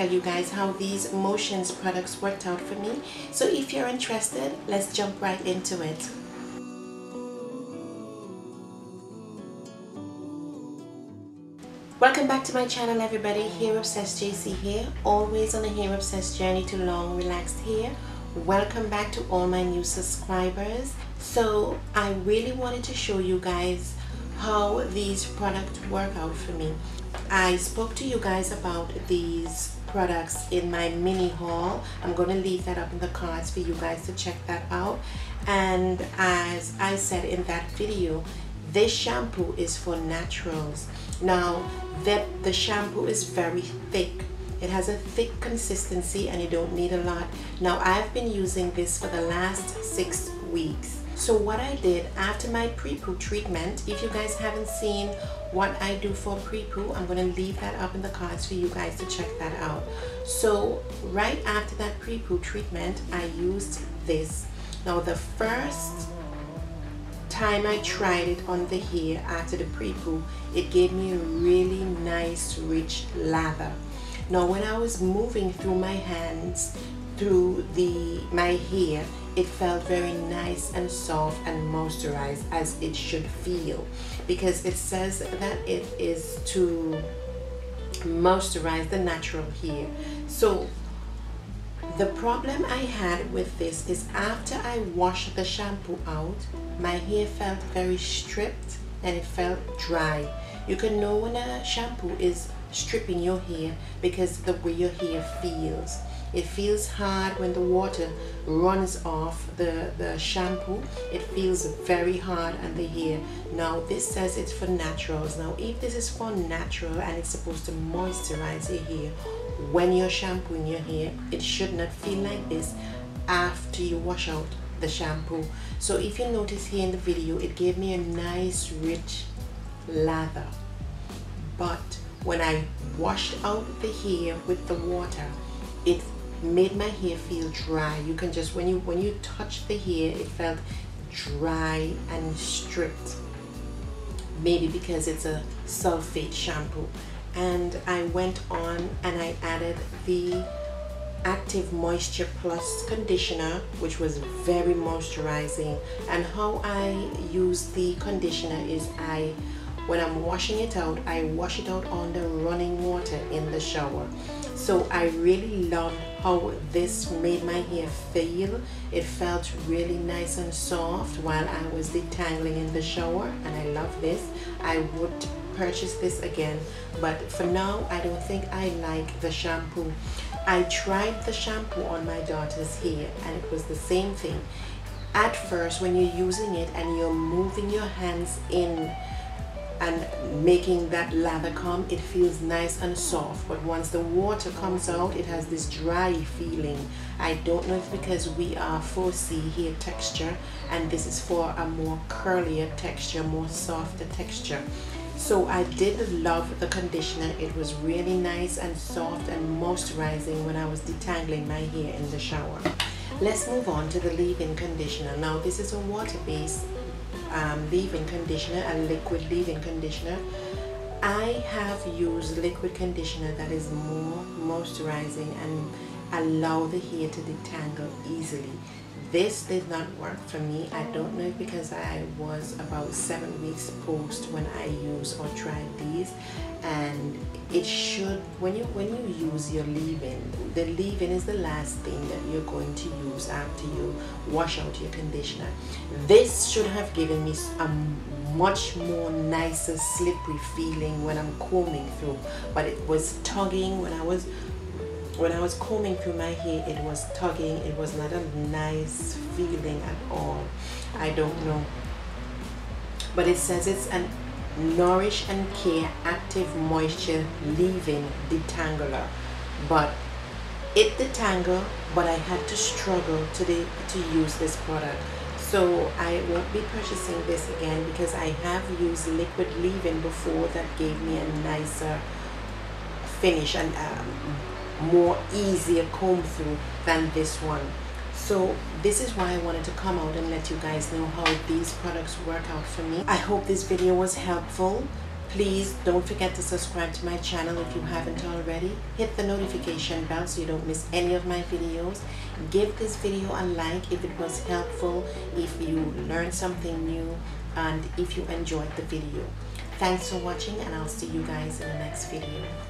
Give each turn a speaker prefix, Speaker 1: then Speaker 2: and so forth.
Speaker 1: tell you guys how these Motions products worked out for me. So if you're interested, let's jump right into it. Welcome back to my channel everybody, Hair Obsessed JC here, always on a hair obsessed journey to long relaxed hair. Welcome back to all my new subscribers. So I really wanted to show you guys how these products work out for me. I spoke to you guys about these products in my mini haul. I'm going to leave that up in the cards for you guys to check that out. And as I said in that video, this shampoo is for naturals. Now, the, the shampoo is very thick. It has a thick consistency and you don't need a lot. Now, I've been using this for the last six weeks. So what I did after my pre-poo treatment, if you guys haven't seen what I do for pre-poo, I'm going to leave that up in the cards for you guys to check that out. So right after that pre-poo treatment, I used this. Now the first time I tried it on the hair after the pre-poo, it gave me a really nice rich lather. Now when I was moving through my hands, through the my hair, it felt very nice and soft and moisturized as it should feel because it says that it is to moisturize the natural hair. So the problem I had with this is after I washed the shampoo out, my hair felt very stripped and it felt dry. You can know when a shampoo is stripping your hair because the way your hair feels. It feels hard when the water runs off the, the shampoo. It feels very hard on the hair. Now this says it's for naturals. Now if this is for natural and it's supposed to moisturize your hair, when you're shampooing your hair, it should not feel like this after you wash out the shampoo. So if you notice here in the video, it gave me a nice rich lather. But when I washed out the hair with the water, it made my hair feel dry. You can just, when you, when you touch the hair, it felt dry and stripped. Maybe because it's a sulfate shampoo. And I went on and I added the Active Moisture Plus conditioner which was very moisturizing and how I use the conditioner is I when I'm washing it out I wash it out under running water in the shower. So I really love how this made my hair feel. It felt really nice and soft while I was detangling in the shower and I love this. I would purchase this again but for now I don't think I like the shampoo. I tried the shampoo on my daughter's hair and it was the same thing. At first when you're using it and you're moving your hands in and making that lather come it feels nice and soft. But once the water comes out it has this dry feeling. I don't know if because we are 4C hair texture and this is for a more curlier texture more softer texture. So I did love the conditioner. It was really nice and soft and moisturizing when I was detangling my hair in the shower. Let's move on to the leave-in conditioner. Now this is a water-based um, leave-in conditioner, a liquid leave-in conditioner. I have used liquid conditioner that is more moisturizing and allow the hair to detangle easily. This did not work for me. I don't know because I was about seven weeks post when I used or tried these. And it should when you when you use your leave-in the leave-in is the last thing that you're going to use after you wash out your conditioner. This should have given me a much more nicer slippery feeling when I'm combing through. But it was tugging when I was when I was combing through my hair it was tugging. It was not a nice feeling at all. I don't know. But it says it's an Nourish and Care Active Moisture Leave-In Detangler but it detangled but I had to struggle to, the, to use this product. So I won't be purchasing this again because I have used liquid leave-in before that gave me a nicer finish and um, more easier comb through than this one so this is why I wanted to come out and let you guys know how these products work out for me. I hope this video was helpful. Please don't forget to subscribe to my channel if you haven't already. Hit the notification bell so you don't miss any of my videos. Give this video a like if it was helpful, if you learned something new, and if you enjoyed the video. Thanks for watching and I'll see you guys in the next video.